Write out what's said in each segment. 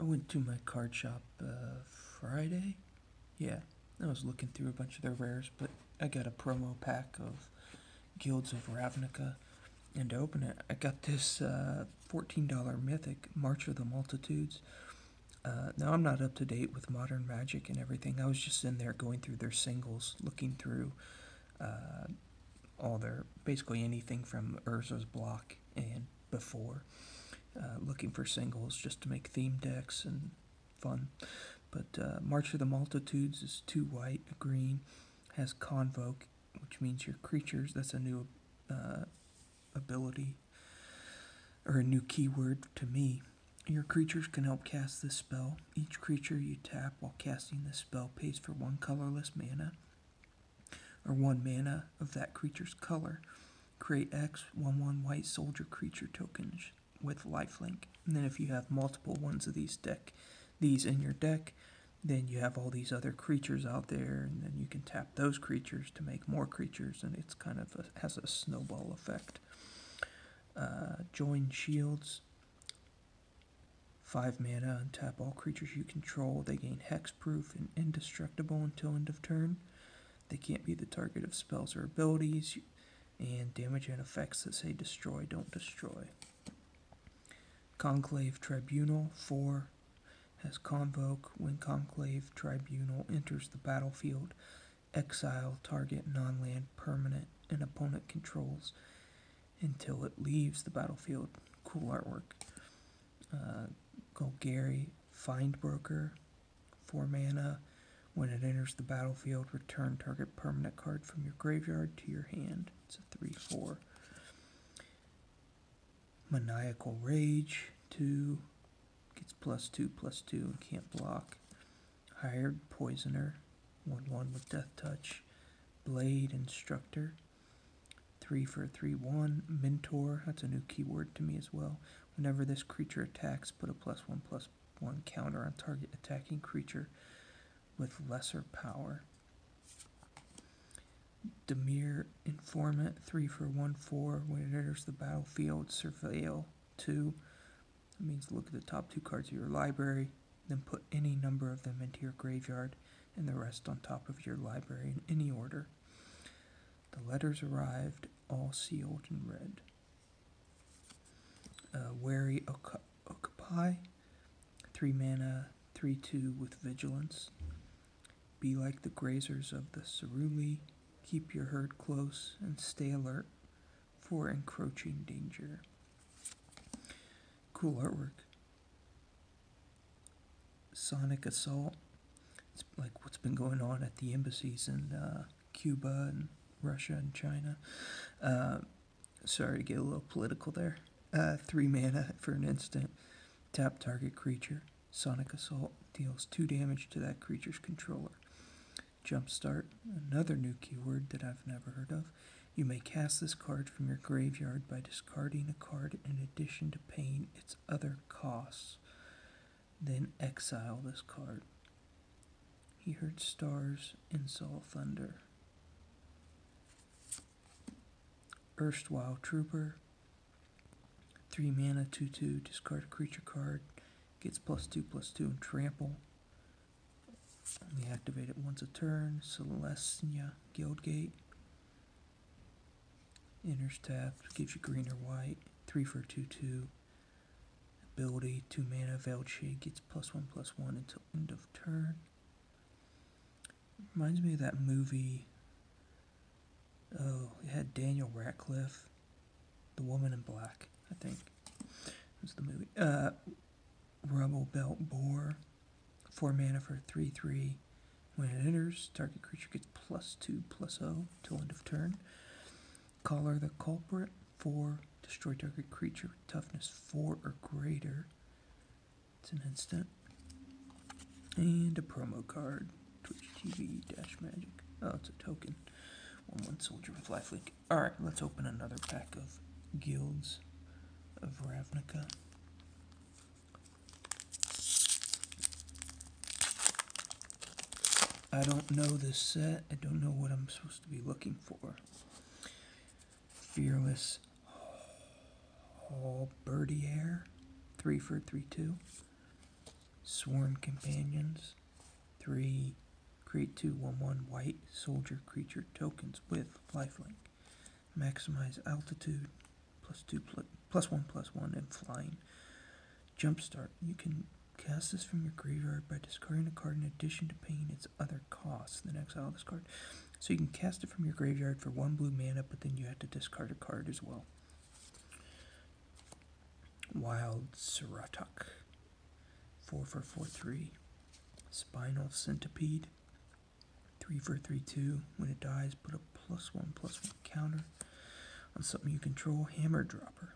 I went to my card shop uh, Friday. Yeah, I was looking through a bunch of their rares, but I got a promo pack of Guilds of Ravnica. And to open it, I got this uh, $14 Mythic, March of the Multitudes. Uh, now, I'm not up to date with modern magic and everything. I was just in there going through their singles, looking through uh, all their basically anything from Urza's block and before, uh, looking for singles just to make theme decks and fun. But uh, March of the Multitudes is two white, a green, has Convoke, which means your creatures. That's a new uh, ability or a new keyword to me. Your creatures can help cast this spell. Each creature you tap while casting this spell pays for one colorless mana or one mana of that creature's color. Create X 1 1 white soldier creature tokens with lifelink. And then if you have multiple ones of these deck these in your deck, then you have all these other creatures out there, and then you can tap those creatures to make more creatures, and it's kind of a, has a snowball effect. Uh, join shields, five mana, and tap all creatures you control. They gain hexproof and indestructible until end of turn. They can't be the target of spells or abilities, and damage and effects that say destroy don't destroy. Conclave Tribunal, 4 has Convoke. When Conclave Tribunal enters the battlefield, exile target non land permanent and opponent controls until it leaves the battlefield. Cool artwork. Uh, Golgari Findbroker, 4 mana. When it enters the battlefield, return target permanent card from your graveyard to your hand. It's a 3 4. Maniacal Rage, 2. Gets plus 2, plus 2, and can't block. Hired Poisoner, 1 1 with Death Touch. Blade Instructor, 3 for 3 1. Mentor, that's a new keyword to me as well. Whenever this creature attacks, put a plus 1 plus 1 counter on target attacking creature with lesser power. Dimir Informant, 3 for 1 4. When it enters the battlefield, surveil 2. That means look at the top two cards of your library, then put any number of them into your graveyard and the rest on top of your library in any order. The letters arrived, all sealed and red. Uh, Wary Okapi, 3 mana, 3 2 with vigilance. Be like the grazers of the ceruli. Keep your herd close and stay alert for encroaching danger. Cool artwork. Sonic Assault. It's like what's been going on at the embassies in uh, Cuba and Russia and China. Uh, sorry to get a little political there. Uh, three mana for an instant. Tap target creature. Sonic Assault deals two damage to that creature's controller. Jumpstart, another new keyword that I've never heard of. You may cast this card from your graveyard by discarding a card in addition to paying its other costs. Then exile this card. He heard stars and saw thunder. Erstwhile Trooper. 3 mana, 2 2, discard a creature card. Gets plus 2 plus 2 and trample. Only activate it once a turn. Selesnya Guildgate. Enters tapped, gives you green or white. 3 for 2 2. Ability 2 mana, Veiled Shade gets plus 1 plus 1 until end of turn. Reminds me of that movie. Oh, it had Daniel Radcliffe. The Woman in Black, I think. It Was the movie. Uh, Rubble Belt Boar. 4 mana for 3 3. When it enters, target creature gets plus 2 plus 0 till end of turn. Collar the Culprit. 4. Destroy target creature with toughness 4 or greater. It's an instant. And a promo card. Twitch TV Dash Magic. Oh, it's a token. 1 1 soldier with lifelink. Alright, let's open another pack of Guilds of Ravnica. I don't know this set. I don't know what I'm supposed to be looking for. Fearless Hall Birdie Air. 3 for 3 2. Sworn Companions. Three, create two one one white soldier creature tokens with lifelink. Maximize altitude, plus two plus one plus one, and flying. Jumpstart. You can cast this from your graveyard by discarding a card in addition to paying its other costs. Then exile this card. So you can cast it from your graveyard for one blue mana, but then you have to discard a card as well. Wild Ceratok. Four for four three. Spinal Centipede. Three for three two. When it dies, put a plus one plus one counter on something you control. Hammer Dropper.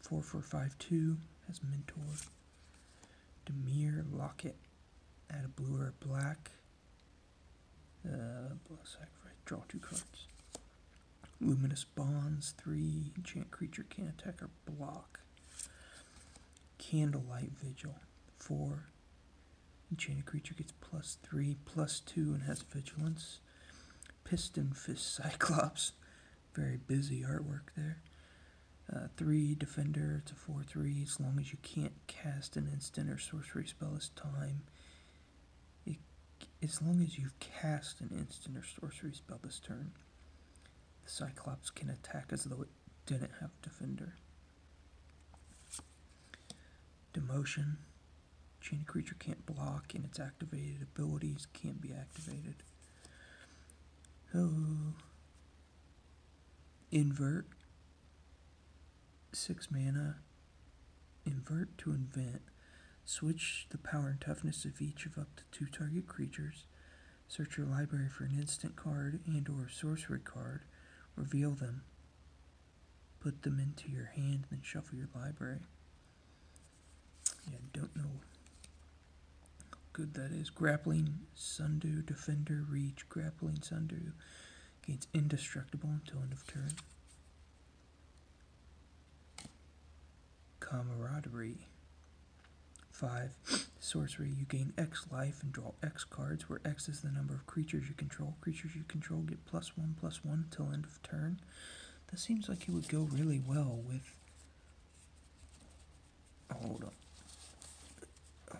Four for five two has Mentor. Dimir Locket. Add a blue or a black. Uh, sacrifice. Draw two cards. Luminous Bonds. Three. Enchant creature can't attack or block. Candlelight Vigil. Four. Enchanted creature gets plus three, plus two, and has vigilance. Piston Fist Cyclops. Very busy artwork there. Uh, three defender, to four three. As long as you can't cast an instant or sorcery spell this time, as long as you've cast an instant or sorcery spell this turn, the Cyclops can attack as though it didn't have defender. Demotion. Chain creature can't block, and its activated abilities can't be activated. Oh. Invert. Six mana. Invert to invent. Switch the power and toughness of each of up to two target creatures. Search your library for an instant card and or sorcery card. Reveal them. Put them into your hand, and then shuffle your library. Yeah, don't know how good that is. Grappling Sundew, Defender, Reach, Grappling Sundew gains indestructible until end of turn. Camaraderie. 5. Sorcery. You gain X life and draw X cards, where X is the number of creatures you control. Creatures you control get plus 1 plus 1 till end of turn. That seems like it would go really well with. Hold on.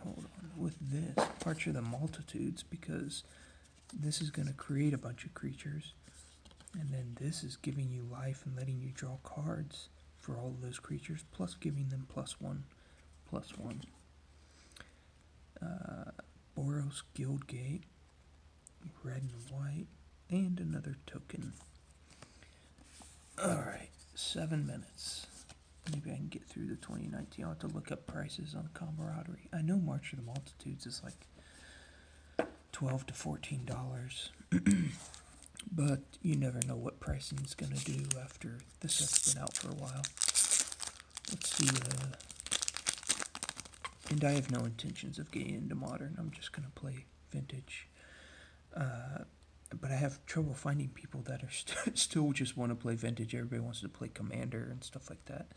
Hold on. With this, March of the Multitudes, because this is going to create a bunch of creatures. And then this is giving you life and letting you draw cards for all those creatures, plus giving them plus one, plus one. Uh, Boros Guildgate, red and white, and another token. Alright, seven minutes. Maybe I can get through the 2019. I'll have to look up prices on Camaraderie. I know March of the Multitudes is like 12 to 14 dollars. but you never know what pricing is going to do after the set's been out for a while. Let's see. Uh, and I have no intentions of getting into modern. I'm just going to play vintage. Uh, but I have trouble finding people that are st- still just want to play vintage. Everybody wants to play Commander and stuff like that.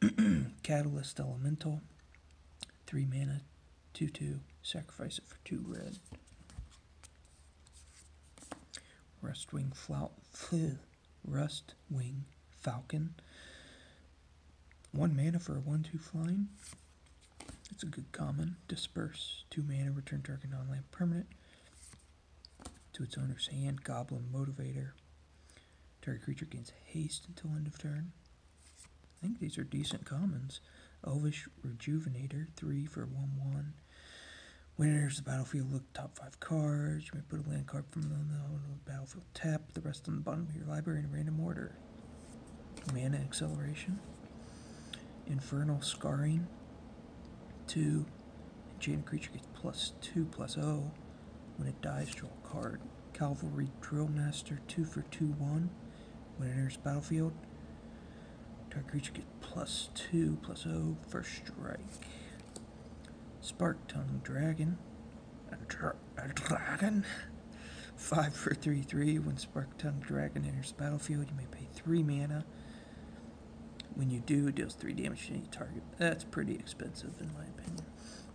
Catalyst Elemental, three mana, two two. Sacrifice it for two red. Rustwing Flout, Rustwing Falcon. One mana for a one-two flying. It's a good common. Disperse. Two mana. Return target non-land permanent to its owner's hand. Goblin Motivator. Target creature gains haste until end of turn. I think these are decent commons. Elvish Rejuvenator, three for one one. When it enters the battlefield, look top five cards. You may put a land card from the battlefield tap, the rest on the bottom of your library in random order. Mana Acceleration. Infernal Scarring. Two. Enchanted creature gets plus two plus O. When it dies, draw a card. Cavalry Drillmaster, two for two one. When it enters battlefield, target creature gets plus two plus O first strike. Spark Tongue Dragon. A, dra- a dragon? Five for three three. When Spark Tongue Dragon enters battlefield, you may pay three mana. When you do, it deals three damage to any target. That's pretty expensive in my opinion.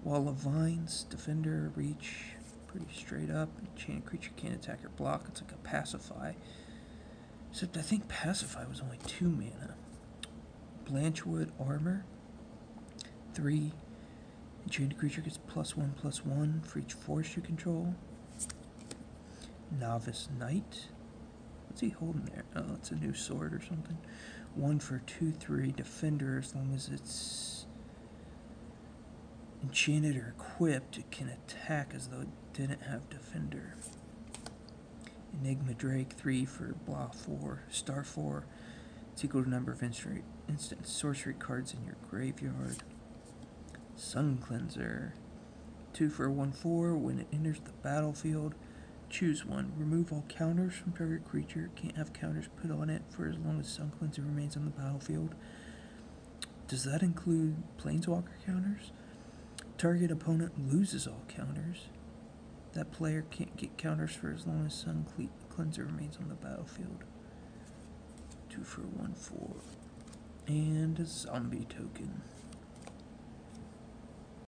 Wall of Vines, Defender, Reach, pretty straight up. Enchanted creature can't attack or block. It's like a pacify. Except I think pacify was only two mana. Blanchwood armor. Three. Enchanted creature gets plus one plus one for each forest you control. Novice Knight. What's he holding there? Oh, it's a new sword or something. One for two, three. Defender, as long as it's enchanted or equipped, it can attack as though it didn't have Defender. Enigma Drake, three for blah, four. Star, four. It's equal to number of instant, instant sorcery cards in your graveyard. Sun Cleanser. Two for one four. When it enters the battlefield, choose one. Remove all counters from target creature. Can't have counters put on it for as long as Sun Cleanser remains on the battlefield. Does that include Planeswalker counters? Target opponent loses all counters. That player can't get counters for as long as Sun Cle- Cleanser remains on the battlefield. Two for one four. And a zombie token.